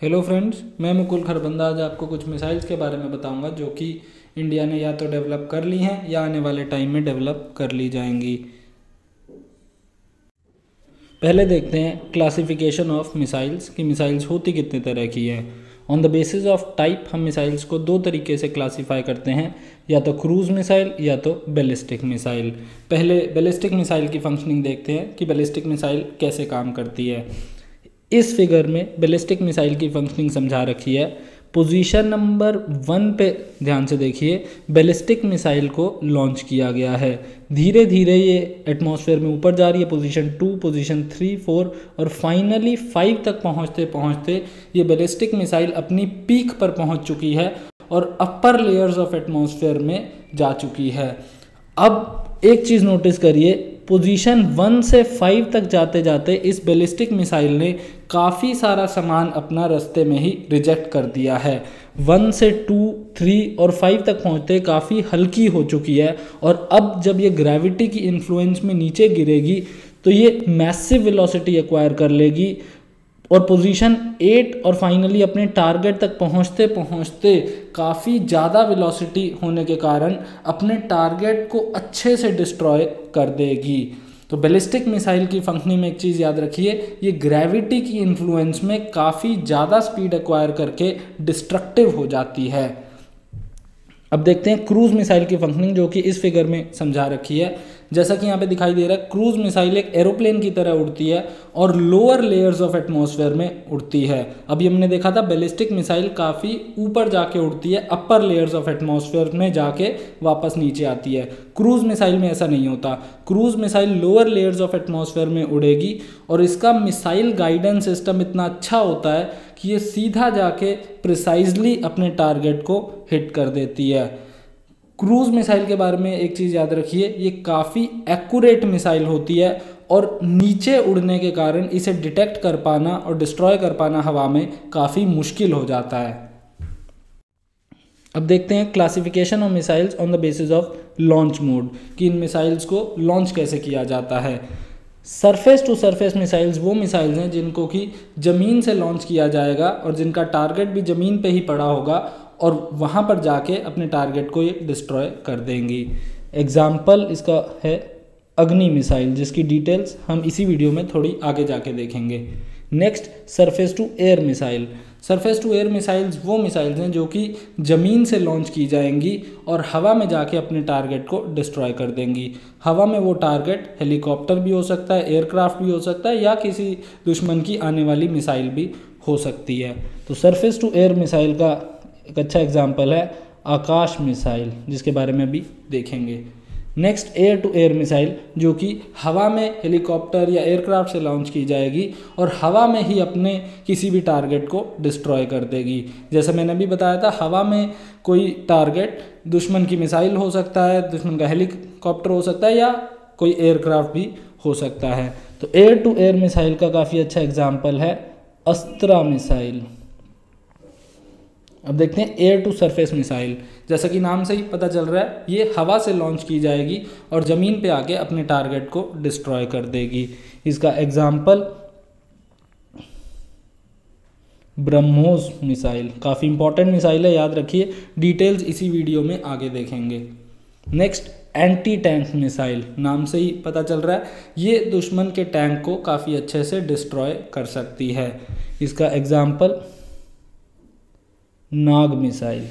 Hello friends मैं मुकुल खरबंदा आज आपको कुछ मिसाइल्स के बारे में बताऊँगा जो कि इंडिया ने या तो डेवलप कर ली हैं या आने वाले टाइम में डेवलप कर ली जाएँगी। पहले देखते हैं क्लासिफिकेशन ऑफ़ मिसाइल्स कि मिसाइल्स होती कितने तरह की हैं। On the basis of type हम मिसाइल्स को दो तरीके से क्लासीफाई करते हैं, या तो क्रूज़ मिसाइल या तो बैलिस्टिक मिसाइल पहले बैलिस्टिक मिसाइल की फंक्शनिंग देखते हैं कि बैलिस्टिक मिसाइल कैसे काम करती है। इस फिगर में बैलिस्टिक मिसाइल की फंक्शनिंग समझा रखी है। पोजीशन नंबर वन पे ध्यान से देखिए, बैलिस्टिक मिसाइल को लॉन्च किया गया है। धीरे धीरे ये एटमॉस्फेयर में ऊपर जा रही है, position two, position three, four और फाइनली फाइव तक पहुँचते पहुँचते ये बैलिस्टिक मिसाइल अपनी पीक पर पहुँच चुकी है और अपर लेयर्स ऑफ़ एटमॉस्फेयर में जा चुकी है। अब एक चीज़ नोटिस करिए पोजीशन वन से फाइव तक जाते जाते इस बैलिस्टिक मिसाइल ने काफ़ी सारा सामान अपना रास्ते में ही रिजेक्ट कर दिया है। वन से टू थ्री और फाइव तक पहुँचते काफ़ी हल्की हो चुकी है और अब जब ये ग्रेविटी की इन्फ्लुएंस में नीचे गिरेगी तो ये मैसिव वेलोसिटी एक्वायर कर लेगी। और पोजीशन एट और फाइनली अपने टारगेट तक पहुँचते पहुँचते काफ़ी ज़्यादा वेलोसिटी होने के कारण अपने टारगेट को अच्छे से डिस्ट्रॉय कर देगी। तो बैलिस्टिक मिसाइल की फंक्शनिंग में एक चीज़ याद रखिए, ये ग्रेविटी की इन्फ्लुएंस में काफ़ी ज़्यादा स्पीड एक्वायर करके डिस्ट्रक्टिव हो जाती है। अब देखते हैं क्रूज मिसाइल की फंक्शनिंग जो कि इस फिगर में समझा रखी है। जैसा कि यहाँ पे दिखाई दे रहा है, क्रूज मिसाइल एक एरोप्लेन की तरह उड़ती है और लोअर लेयर्स ऑफ़ एटमॉस्फेयर में उड़ती है। अभी हमने देखा था बैलिस्टिक मिसाइल काफ़ी ऊपर जाके उड़ती है अपर लेयर्स ऑफ़ एटमॉस्फेयर में जाके वापस नीचे आती है। क्रूज मिसाइल में ऐसा नहीं होता। Cruise missile lower layers of atmosphere में उड़ेगी और इसका मिसाइल गाइडेंस सिस्टम इतना अच्छा होता है कि ये सीधा जाके प्रिसाइजली अपने टारगेट को हिट कर देती है। क्रूज मिसाइल के बारे में एक चीज़ याद रखिए, ये काफ़ी एक्यूरेट मिसाइल होती है और नीचे उड़ने के कारण इसे डिटेक्ट कर पाना और डिस्ट्रॉय कर पाना हवा में काफ़ी मुश्किल हो जाता है। अब देखते हैं classification of missiles on the basis of launch mode कि इन मिसाइल्स को लॉन्च कैसे किया जाता है। सरफेस टू सरफेस मिसाइल्स वो मिसाइल्स हैं जिनको कि ज़मीन से लॉन्च किया जाएगा और जिनका टारगेट भी ज़मीन पे ही पड़ा होगा और वहाँ पर जाके अपने टारगेट को ये डिस्ट्रॉय कर देंगी। एग्ज़ाम्पल इसका है अग्नि मिसाइल जिसकी डिटेल्स हम इसी वीडियो में थोड़ी आगे जाके देखेंगे। Next surface to air missile surface to air missiles वो मिसाइल्स हैं जो कि ज़मीन से लॉन्च की जाएँगी और हवा में जाके अपने टारगेट को डिस्ट्रॉय कर देंगी। हवा में वो टारगेट हेलीकॉप्टर भी हो सकता है एयरक्राफ्ट भी हो सकता है या किसी दुश्मन की आने वाली मिसाइल भी हो सकती है। तो सरफेस टू एयर मिसाइल का एक अच्छा एग्ज़ाम्पल है आकाश मिसाइल, जिसके बारे में अभी देखेंगे। Next air to air missile, जो कि हवा में हेलीकॉप्टर या एयरक्राफ्ट से लॉन्च की जाएगी और हवा में ही अपने किसी भी टारगेट को डिस्ट्रॉय कर देगी। जैसे मैंने अभी बताया था, हवा में कोई टारगेट दुश्मन की मिसाइल हो सकता है, दुश्मन का हेलीकॉप्टर हो सकता है या कोई एयरक्राफ्ट भी हो सकता है। तो एयर टू एयर मिसाइल का काफ़ी अच्छा एग्ज़ाम्पल है, अस्त्रा मिसाइल। अब देखते हैं एयर टू सरफेस मिसाइल जैसा कि नाम से ही पता चल रहा है, ये हवा से लॉन्च की जाएगी और ज़मीन पे आके अपने टारगेट को डिस्ट्रॉय कर देगी. इसका एग्ज़ाम्पल ब्रह्मोस मिसाइल काफ़ी इंपॉर्टेंट मिसाइल है, याद रखिए. डिटेल्स इसी वीडियो में आगे देखेंगे. नेक्स्ट एंटी टैंक मिसाइल नाम से ही पता चल रहा है, ये दुश्मन के टैंक को काफ़ी अच्छे से डिस्ट्रॉय कर सकती है. इसका एग्ज़ाम्पल नाग मिसाइल।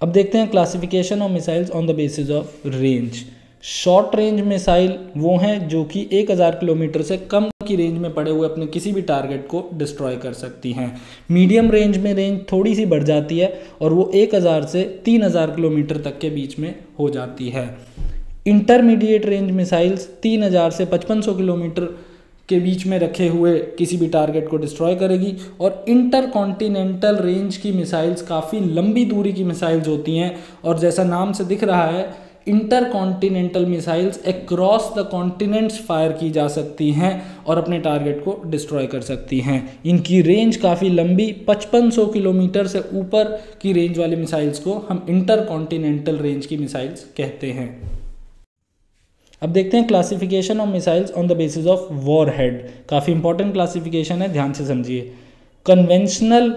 अब देखते हैं classification of missiles on the basis of range short range missile वो हैं जो कि 1000 किलोमीटर से कम की रेंज में पड़े हुए अपने किसी भी टारगेट को डिस्ट्रॉय कर सकती हैं। मीडियम रेंज में रेंज थोड़ी सी बढ़ जाती है और वो 1000 से 3000 किलोमीटर तक के बीच में हो जाती है। इंटरमीडिएट रेंज मिसाइल्स 3000 से 5500 किलोमीटर के बीच में रखे हुए किसी भी टारगेट को डिस्ट्रॉय करेगी और इंटर कॉन्टीनेंटल रेंज की मिसाइल्स काफ़ी लंबी दूरी की मिसाइल्स होती हैं और जैसा नाम से दिख रहा है intercontinental missiles across the continents fire की जा सकती हैं और अपने टारगेट को डिस्ट्रॉय कर सकती हैं। इनकी रेंज काफ़ी लंबी 5500 किलोमीटर से ऊपर की रेंज वाली मिसाइल्स को हम इंटर कॉन्टीनेंटल रेंज की मिसाइल्स कहते हैं। अब देखते हैं classification of missiles on the basis of warhead काफ़ी इंपॉर्टेंट क्लासिफिकेशन है, ध्यान से समझिए। कन्वेंशनल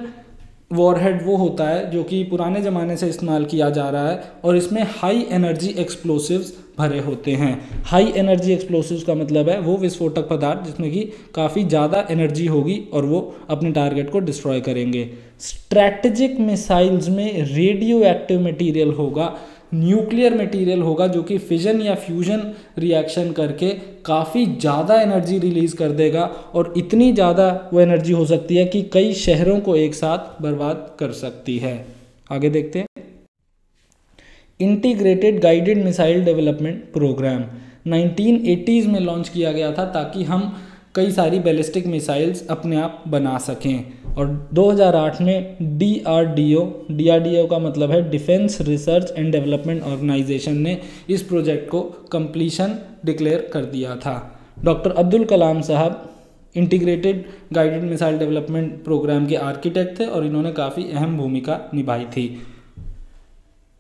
वॉर हेड वो होता है, जो कि पुराने ज़माने से इस्तेमाल किया जा रहा है, और इसमें हाई एनर्जी एक्सप्लोसिव्स भरे होते हैं। हाई एनर्जी एक्सप्लोसिव्स का मतलब है वो विस्फोटक पदार्थ, जिसमें कि काफ़ी ज़्यादा एनर्जी होगी और वो अपने टारगेट को डिस्ट्रॉय करेंगे। स्ट्रैटेजिक मिसाइल्स में रेडियो एक्टिव मटीरियल होगा। न्यूक्लियर मटेरियल होगा जो कि फिजन या फ्यूजन रिएक्शन करके काफ़ी ज़्यादा एनर्जी रिलीज़ कर देगा और इतनी ज़्यादा वो एनर्जी हो सकती है कि कई शहरों को एक साथ बर्बाद कर सकती है। आगे देखते हैं। Integrated guided missile development programme 1980s में लॉन्च किया गया था ताकि हम कई सारी बैलिस्टिक मिसाइल्स अपने आप बना सकें। और 2008 में D R D O D R D O का मतलब है defence research and development organisation ने इस प्रोजेक्ट को कंप्लीशन डिक्लेयर कर दिया था। डॉक्टर अब्दुल कलाम साहब integrated guided missile development programme के आर्किटेक्ट थे और इन्होंने काफ़ी अहम भूमिका निभाई थी।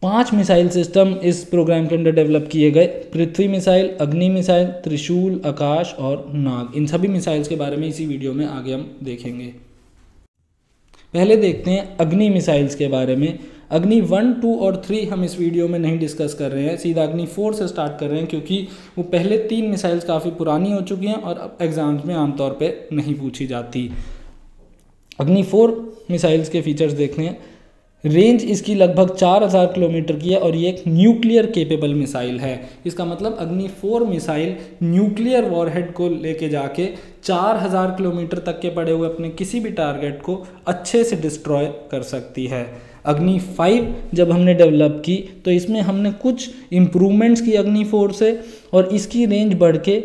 पाँच मिसाइल सिस्टम इस प्रोग्राम के अंदर डेवलप किए गए। पृथ्वी मिसाइल अग्नि मिसाइल त्रिशूल, आकाश और नाग। इन सभी मिसाइल्स के बारे में इसी वीडियो में आगे हम देखेंगे। पहले देखते हैं अग्नि मिसाइल्स के बारे में। अग्नि वन, टू और थ्री हम इस वीडियो में नहीं डिस्कस कर रहे हैं। सीधा अग्नि फोर से स्टार्ट कर रहे हैं क्योंकि वो पहले तीन मिसाइल्स काफ़ी पुरानी हो चुकी हैं और अब एग्ज़ाम्स में आमतौर पर नहीं पूछी जाती। अग्नि फोर मिसाइल्स के फीचर्स देखते हैं। रेंज इसकी लगभग 4000 किलोमीटर की है और ये एक न्यूक्लियर केपेबल मिसाइल है। इसका मतलब अग्नि फोर मिसाइल न्यूक्लियर वॉरहेड को लेके जाके 4000 किलोमीटर तक के पड़े हुए अपने किसी भी टारगेट को अच्छे से डिस्ट्रॉय कर सकती है। अग्नि फाइव जब हमने डेवलप की तो इसमें हमने कुछ इम्प्रूवमेंट्स की अग्नि फोर से और इसकी रेंज बढ़ के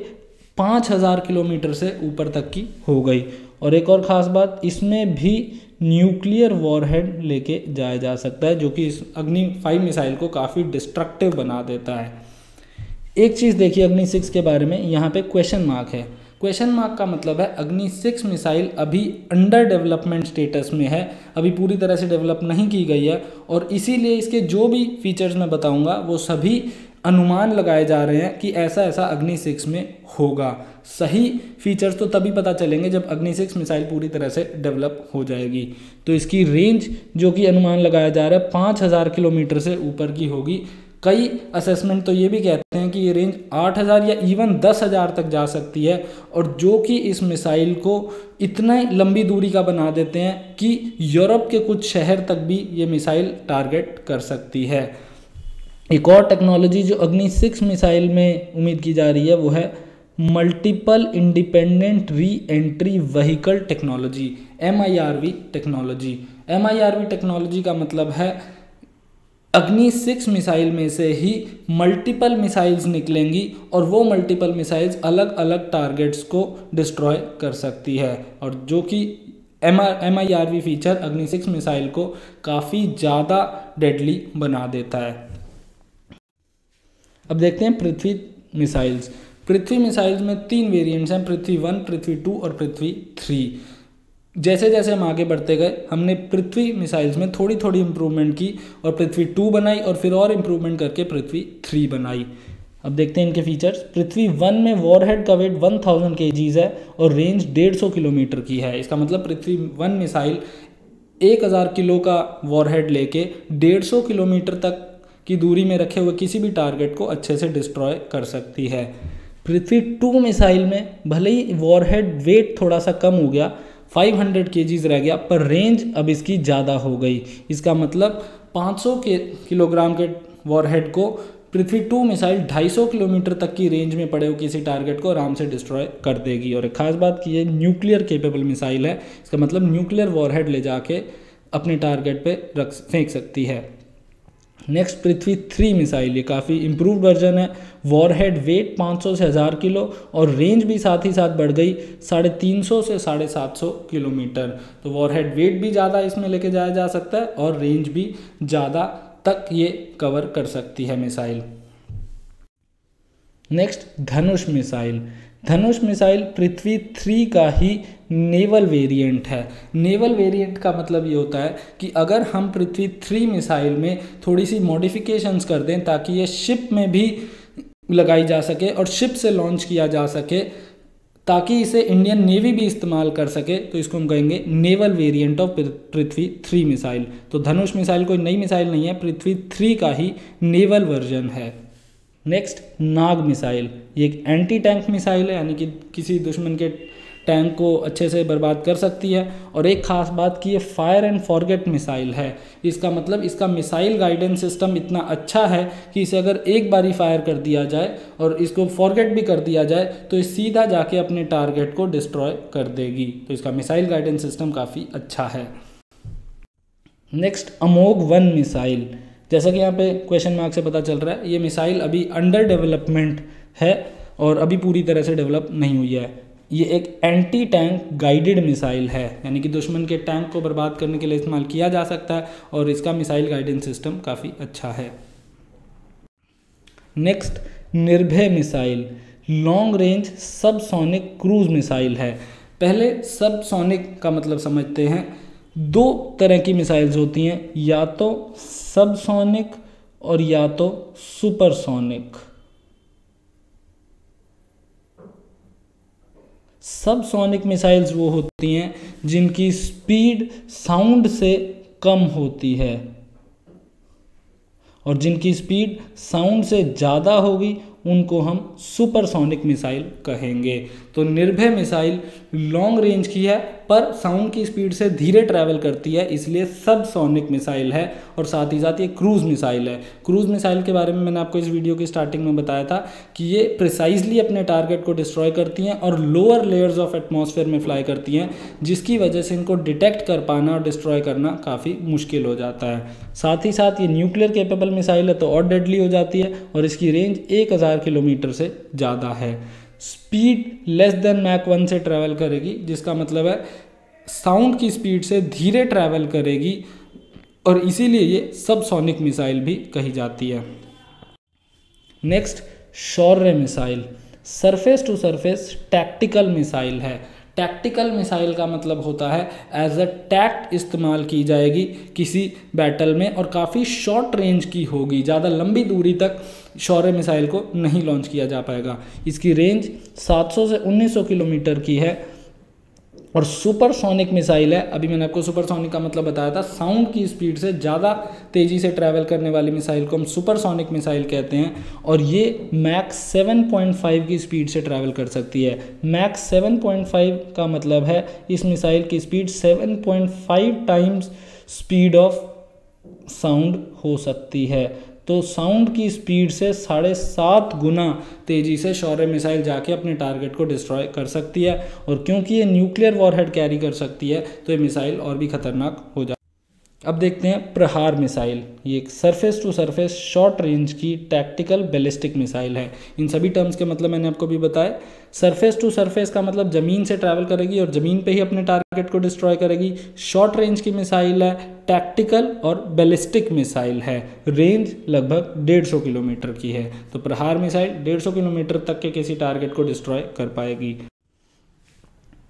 पाँच हज़ार किलोमीटर से ऊपर तक की हो गई। और एक और ख़ास बात, इसमें भी न्यूक्लियर वॉरहेड लेके जाया जा सकता है, जो कि इस अग्नि फाइव मिसाइल को काफ़ी डिस्ट्रक्टिव बना देता है। एक चीज़ देखिए अग्नि सिक्स के बारे में, यहाँ पे क्वेश्चन मार्क है। क्वेश्चन मार्क का मतलब है, अग्नि सिक्स मिसाइल अभी अंडर डेवलपमेंट स्टेटस में है, अभी पूरी तरह से डेवलप नहीं की गई है, और इसीलिए इसके जो भी फीचर्स मैं बताऊँगा, वो सभी अनुमान लगाए जा रहे हैं कि ऐसा ऐसा अग्नि सिक्स में होगा। सही फीचर्स तो तभी पता चलेंगे जब अग्नि सिक्स मिसाइल पूरी तरह से डेवलप हो जाएगी। तो इसकी रेंज जो कि अनुमान लगाया जा रहा है, पाँच हज़ार किलोमीटर से ऊपर की होगी। कई असेसमेंट तो ये भी कहते हैं कि ये रेंज 8000 या इवन 10000 तक जा सकती है और जो कि इस मिसाइल को इतना लंबी दूरी का बना देते हैं कि यूरोप के कुछ शहर तक भी ये मिसाइल टारगेट कर सकती है। एक और टेक्नोलॉजी जो अग्नि सिक्स मिसाइल में उम्मीद की जा रही है, वो है multiple independent reentry vehicle technology M I R V technology M I R V technology का मतलब है, अग्नि सिक्स मिसाइल में से ही मल्टीपल मिसाइल्स निकलेंगी और वो मल्टीपल मिसाइल्स अलग अलग टारगेट्स को डिस्ट्रॉय कर सकती है। और जो कि M R M I R V feature Agni six missile को काफ़ी ज़्यादा डेडली बना देता है। अब देखते हैं पृथ्वी मिसाइल्स पृथ्वी मिसाइल्स में तीन वेरिएंट्स हैं, पृथ्वी वन, पृथ्वी टू और पृथ्वी थ्री। जैसे जैसे हम आगे बढ़ते गए, हमने पृथ्वी मिसाइल्स में थोड़ी थोड़ी इम्प्रूवमेंट की और पृथ्वी टू बनाई और फिर और इम्प्रूवमेंट करके पृथ्वी थ्री बनाई। अब देखते हैं इनके फीचर्स पृथ्वी वन में वॉरहेड का वेट वन थाउज़ेंड के है और रेंज डेढ़ सौ किलोमीटर की है। इसका मतलब पृथ्वी वन मिसाइल एक हज़ार किलो का वॉरहेड लेके डेढ़ सौ किलोमीटर तक की दूरी में रखे हुए किसी भी टारगेट को अच्छे से डिस्ट्रॉय कर सकती है। पृथ्वी टू मिसाइल में भले ही वॉरहेड वेट थोड़ा सा कम हो गया 500 हंड्रेड रह गया, पर रेंज अब इसकी ज़्यादा हो गई। इसका मतलब 500 के किलोग्राम के वॉरहेड को पृथ्वी टू मिसाइल 250 किलोमीटर तक की रेंज में पड़े हुए किसी टारगेट को आराम से डिस्ट्रॉय कर देगी। और एक खास बात की है न्यूक्लियर केपेबल मिसाइल है, इसका मतलब न्यूक्लियर वॉरहेड ले जाके अपने टारगेट पे रख, फेंक सकती है। नेक्स्ट पृथ्वी थ्री मिसाइल ये काफ़ी इम्प्रूव वर्जन है। वॉरहेड वेट 500 से हज़ार किलो और रेंज भी साथ ही साथ बढ़ गई साढ़े तीन सौ से साढ़े सात सौ किलोमीटर। तो वॉरहेड वेट भी ज़्यादा इसमें लेके जाया जा सकता है और रेंज भी ज़्यादा तक ये कवर कर सकती है missile next Dhanush missile Dhanush missile Prithvi three का ही नेवल वेरिएंट है। नेवल वेरिएंट का मतलब ये होता है कि अगर हम पृथ्वी थ्री मिसाइल में थोड़ी सी मॉडिफिकेशंस कर दें ताकि ये शिप में भी लगाई जा सके और शिप से लॉन्च किया जा सके, ताकि इसे इंडियन नेवी भी इस्तेमाल कर सके तो इसको हम कहेंगे naval variant of Prithvi three missile. तो धनुष मिसाइल कोई नई मिसाइल नहीं है, पृथ्वी थ्री का ही नेवल वर्जन है। Next, Nag missile. ये एक एंटी टैंक मिसाइल है, यानी कि किसी दुश्मन के टैंक को अच्छे से बर्बाद कर सकती है। और एक खास बात की ये फायर एंड फॉरगेट मिसाइल है। इसका मतलब इसका मिसाइल गाइडेंस सिस्टम इतना अच्छा है कि इसे अगर एक बारी फायर कर दिया जाए और इसको फॉरगेट भी कर दिया जाए तो ये सीधा जाके अपने टारगेट को डिस्ट्रॉय कर देगी। तो इसका मिसाइल गाइडेंस सिस्टम काफ़ी अच्छा है। Next Amogha one missile. जैसा कि यहाँ पे क्वेश्चन मार्क से पता चल रहा है, ये मिसाइल अभी अंडर डेवलपमेंट है और अभी पूरी तरह से डेवलप नहीं हुई है। ये एक एंटी टैंक गाइडेड मिसाइल है, यानी कि दुश्मन के टैंक को बर्बाद करने के लिए इस्तेमाल किया जा सकता है और इसका मिसाइल गाइडेंस सिस्टम काफ़ी अच्छा है। Next Nirbhay missile. Long range subsonic cruise missile है। पहले सब सोनिक का मतलब समझते हैं। दो तरह की मिसाइल्स होती हैं, या तो सबसोनिक और या तो सुपरसोनिक सबसोनिक मिसाइल्स वो होती हैं जिनकी स्पीड साउंड से कम होती है और जिनकी स्पीड साउंड से ज़्यादा होगी, उनको हम सुपरसोनिक मिसाइल कहेंगे। तो निर्भय मिसाइल लॉन्ग रेंज की है पर साउंड की स्पीड से धीरे ट्रैवल करती है, इसलिए सब सोनिक मिसाइल है और साथ ही साथ ये क्रूज मिसाइल है। क्रूज मिसाइल के बारे में मैंने आपको इस वीडियो की स्टार्टिंग में बताया था कि ये प्रिसाइजली अपने टारगेट को डिस्ट्रॉय करती हैं और लोअर लेयर्स ऑफ़ एटमोसफेयर में फ्लाई करती हैं, जिसकी वजह से इनको डिटेक्ट कर पाना और डिस्ट्रॉय करना काफ़ी मुश्किल हो जाता है। साथ ही साथ ये न्यूक्लियर केपेबल मिसाइल है तो और डेडली हो जाती है और इसकी रेंज एक हज़ार किलोमीटर से ज़्यादा है। Speed less than Mach one से ट्रैवल करेगी, जिसका मतलब है साउंड की स्पीड से धीरे ट्रैवल करेगी, और इसीलिए ये सब सोनिक मिसाइल भी कही जाती है। Next, Shaurya missile. Surface to surface tactical missile है। टैक्टिकल मिसाइल का मतलब होता है एज अ टैक्ट इस्तेमाल की जाएगी किसी बैटल में और काफ़ी शॉर्ट रेंज की होगी। ज़्यादा लंबी दूरी तक शौर्य मिसाइल को नहीं लॉन्च किया जा पाएगा। इसकी रेंज 700 से 1900 किलोमीटर की है। और सुपरसोनिक मिसाइल है। अभी मैंने आपको सुपरसोनिक का मतलब बताया था। साउंड की स्पीड से ज़्यादा तेज़ी से ट्रैवल करने वाली मिसाइल को हम सुपरसोनिक मिसाइल कहते हैं। और ये मैक्स 7.5 की स्पीड से ट्रैवल कर सकती है। मैक्स 7.5 का मतलब है इस मिसाइल की speed 7.5 times speed of sound हो सकती है। तो साउंड की स्पीड से साढ़े सात गुना तेज़ी से शौर्य मिसाइल जाके अपने टारगेट को डिस्ट्रॉय कर सकती है। और क्योंकि ये न्यूक्लियर वॉरहेड कैरी कर सकती है तो ये मिसाइल और भी खतरनाक हो जाती अब देखते हैं प्रहार मिसाइल। ये एक surface to surface short range की टैक्टिकल बैलिस्टिक मिसाइल है। इन सभी टर्म्स के मतलब मैंने आपको भी बताया। सरफेस टू सरफेस का मतलब ज़मीन से ट्रैवल करेगी और ज़मीन पे ही अपने टारगेट को डिस्ट्रॉय करेगी। शॉर्ट रेंज की मिसाइल है टैक्टिकल और बैलिस्टिक मिसाइल है। रेंज लगभग डेढ़ किलोमीटर की है। तो प्रहार मिसाइल डेढ़ किलोमीटर तक के किसी टारगेट को डिस्ट्रॉय कर पाएगी।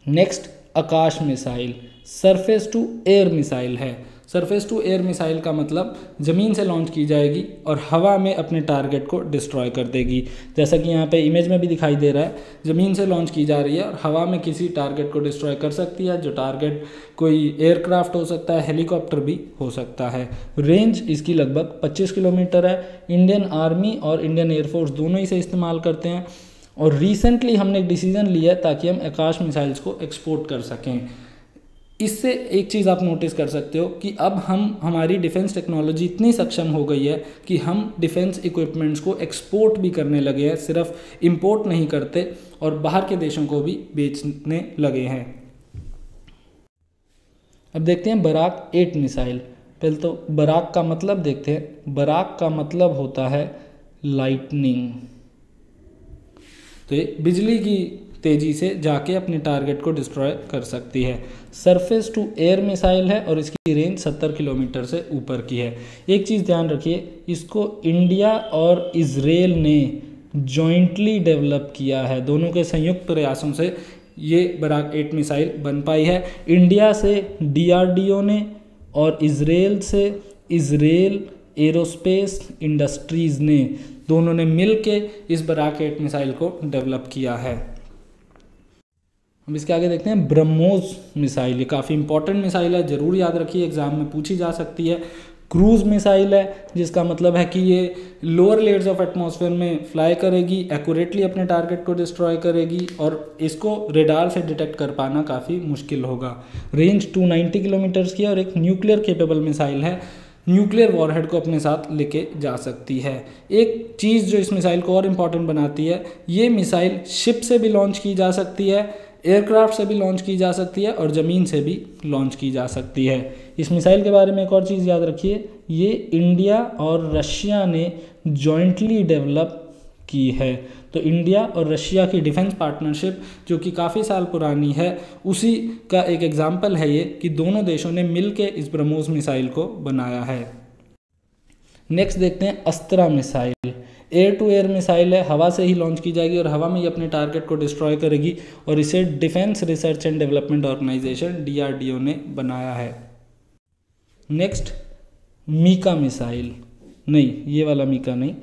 Next Akash missile. Surface to air missile है। सरफेस टू एयर मिसाइल का मतलब ज़मीन से लॉन्च की जाएगी और हवा में अपने टारगेट को डिस्ट्रॉय कर देगी। जैसा कि यहाँ पे इमेज में भी दिखाई दे रहा है, ज़मीन से लॉन्च की जा रही है और हवा में किसी टारगेट को डिस्ट्रॉय कर सकती है, जो टारगेट कोई एयरक्राफ्ट हो सकता है, हेलीकॉप्टर भी हो सकता है। रेंज इसकी लगभग पच्चीस किलोमीटर है। इंडियन आर्मी और इंडियन एयरफोर्स दोनों ही से इस्तेमाल करते हैं। और रिसेंटली हमने एक डिसीज़न लिया ताकि हम आकाश मिसाइल्स को एक्सपोर्ट कर सकें। इससे एक चीज़ आप नोटिस कर सकते हो कि अब हम, हमारी डिफेंस टेक्नोलॉजी इतनी सक्षम हो गई है कि हम डिफेंस इक्विपमेंट्स को एक्सपोर्ट भी करने लगे हैं, सिर्फ़ इंपोर्ट नहीं करते और बाहर के देशों को भी बेचने लगे हैं। अब देखते हैं बराक एट मिसाइल पहले तो बराक का मतलब देखते हैं। बराक का मतलब होता है लाइटनिंग तो ये बिजली की तेज़ी से जाके अपने टारगेट को डिस्ट्रॉय कर सकती है। सरफेस टू एयर मिसाइल है और इसकी रेंज 70 किलोमीटर से ऊपर की है। एक चीज़ ध्यान रखिए, इसको इंडिया और इसराइल ने जॉइंटली डेवलप किया है। दोनों के संयुक्त प्रयासों से ये बराक एट मिसाइल बन पाई है। इंडिया से डीआरडीओ ने और इसराइल से इसराइल एरोस्पेस इंडस्ट्रीज़ ने दोनों ने मिल के इस बराकेट मिसाइल को डेवलप किया है। हम इसके आगे देखते हैं, ब्रह्मोस मिसाइल। ये काफ़ी इंपॉर्टेंट मिसाइल है, ज़रूर याद रखिए एग्ज़ाम में पूछी जा सकती है। क्रूज मिसाइल है, जिसका मतलब है कि ये लोअर लेयर्स ऑफ़ एटमॉस्फेयर में फ्लाई करेगी एक्यूरेटली अपने टारगेट को डिस्ट्रॉय करेगी और इसको रेडार से डिटेक्ट कर पाना काफ़ी मुश्किल होगा। रेंज 290 किलोमीटर्स की और एक न्यूक्लियर केपेबल मिसाइल है। न्यूक्लियर वॉरहेड को अपने साथ लेके जा सकती है। एक चीज़ जो इस मिसाइल को और इंपॉर्टेंट बनाती है, ये मिसाइल शिप से भी लॉन्च की जा सकती है। एयरक्राफ्ट से भी लॉन्च की जा सकती है और ज़मीन से भी लॉन्च की जा सकती है। इस मिसाइल के बारे में एक और चीज़ याद रखिए, ये इंडिया और रशिया ने जॉइंटली डेवलप की है। तो इंडिया और रशिया की डिफेंस पार्टनरशिप जो कि काफ़ी साल पुरानी है, उसी का एक एग्ज़ाम्पल है ये कि दोनों देशों ने मिल इस ब्रह्मोस मिसाइल को बनाया है। नेक्स्ट देखते हैं Astra missile. Air to air missile है, हवा से ही लॉन्च की जाएगी और हवा में ही अपने टारगेट को डिस्ट्रॉय करेगी और इसे defence research and development organisation DRDO ने बनाया है। नेक्स्ट मीका मिसाइल नहीं, ये वाला मीका नहीं।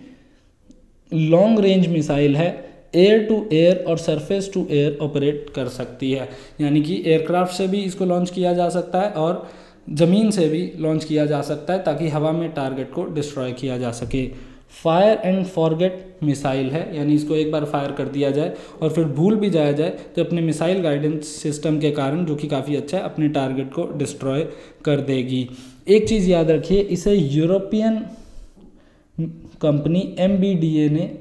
लॉन्ग रेंज मिसाइल है एयर टू एयर और सरफेस टू एयर ऑपरेट कर सकती है। यानी कि एयरक्राफ्ट से भी इसको लॉन्च किया जा सकता है और ज़मीन से भी लॉन्च किया जा सकता है ताकि हवा में टारगेट को डिस्ट्रॉय किया जा सके। फायर एंड फॉरगेट मिसाइल है, यानी इसको एक बार फायर कर दिया जाए और फिर भूल भी जाया जाए तो अपने मिसाइल गाइडेंस सिस्टम के कारण, जो कि काफ़ी अच्छा है, अपने टारगेट को डिस्ट्रॉय कर देगी। एक चीज़ याद रखिए, इसे यूरोपियन कंपनी एमबीडीए ने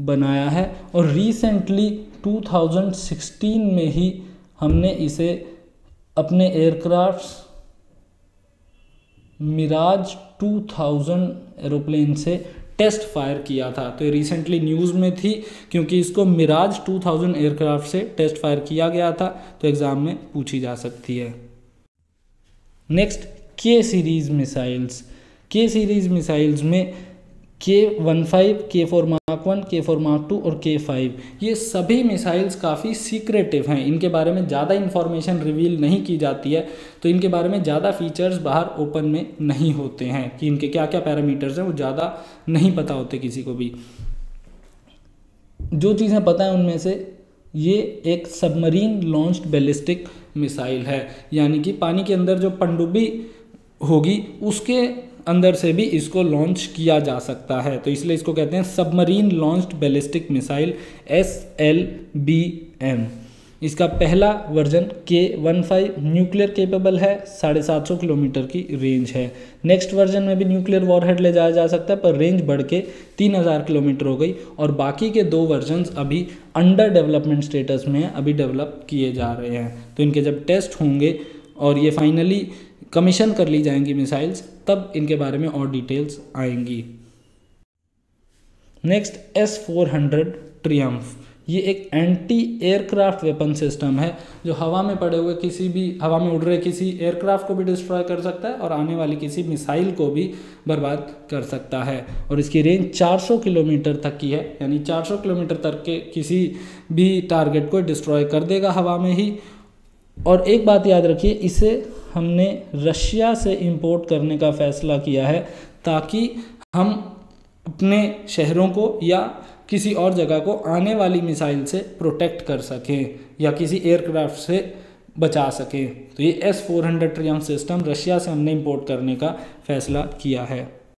बनाया है और रिसेंटली 2016 में ही हमने इसे अपने एयरक्राफ्ट्स मिराज 2000 एरोप्लेन से टेस्ट फायर किया था। तो ये रिसेंटली न्यूज़ में थी, क्योंकि इसको मिराज 2000 एयरक्राफ्ट से टेस्ट फायर किया गया था तो एग्ज़ाम में पूछी जा सकती है। Next K series missiles K series missiles में K one five K four mark one K four mark two और के फाइव ये सभी मिसाइल्स काफ़ी सीक्रेटिव हैं। इनके बारे में ज़्यादा इन्फॉर्मेशन रिवील नहीं की जाती है तो इनके बारे में ज़्यादा फीचर्स बाहर ओपन में नहीं होते हैं कि इनके क्या क्या पैरामीटर्स हैं, वो ज़्यादा नहीं पता होते किसी को भी। जो चीज़ें पता है उनमें से, ये एक सबमरीन लॉन्च्ड बैलिस्टिक मिसाइल है। यानी कि पानी के अंदर जो पनडुब्बी होगी, उसके अंदर से भी इसको लॉन्च किया जा सकता है। तो इसलिए इसको कहते हैं submarine launched ballistic missile S L B M इसका पहला वर्जन के वन फाइव न्यूक्लियर केपेबल है, साढ़े सात सौ किलोमीटर की रेंज है। नेक्स्ट वर्जन में भी न्यूक्लियर वॉरहेड ले जाया जा सकता है, पर रेंज बढ़ के तीन हज़ार किलोमीटर हो गई और बाकी के दो वर्जन्स अभी अंडर डेवलपमेंट स्टेटस में अभी डेवलप किए जा रहे हैं। तो इनके जब टेस्ट होंगे और ये फाइनली कमीशन कर ली जाएँगी मिसाइल्स तब इनके बारे में और डिटेल्स आएँगी। Next S four hundred Triumph ये एक एंटी एयरक्राफ्ट वेपन सिस्टम है, जो हवा में पड़े हुए किसी भी, हवा में उड़ रहे किसी एयरक्राफ्ट को भी डिस्ट्रॉय कर सकता है और आने वाली किसी मिसाइल को भी बर्बाद कर सकता है। और इसकी रेंज 400 किलोमीटर तक की है, यानी 400 किलोमीटर तक के किसी भी टारगेट को डिस्ट्रॉय कर देगा हवा में ही। और एक बात याद रखिए, इसे हमने रशिया से इंपोर्ट करने का फ़ैसला किया है ताकि हम अपने शहरों को या किसी और जगह को आने वाली मिसाइल से प्रोटेक्ट कर सकें या किसी एयरक्राफ्ट से बचा सकें। तो ये S four hundred Triumph system Russia से हमने इंपोर्ट करने का फ़ैसला किया है।